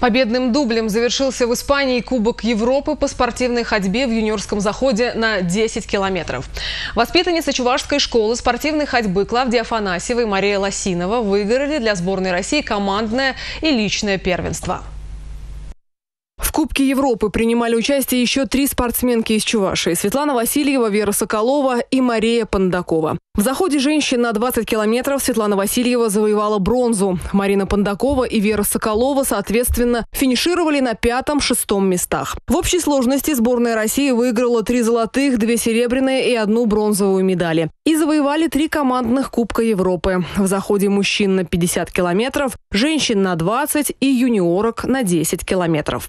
Победным дублем завершился в Испании Кубок Европы по спортивной ходьбе в юниорском заходе на 10 километров. Воспитанница Чувашской школы спортивной ходьбы Клавдия Афанасьева и Мария Лосинова выиграли для сборной России командное и личное первенство. Кубке Европы принимали участие еще три спортсменки из Чувашии – Светлана Васильева, Вера Соколова и Мария Пандакова. В заходе женщин на 20 километров Светлана Васильева завоевала бронзу. Марина Пандакова и Вера Соколова, соответственно, финишировали на пятом-шестом местах. В общей сложности сборная России выиграла три золотых, две серебряные и одну бронзовую медали. И завоевали три командных Кубка Европы. В заходе мужчин на 50 километров, женщин на 20 и юниорок на 10 километров.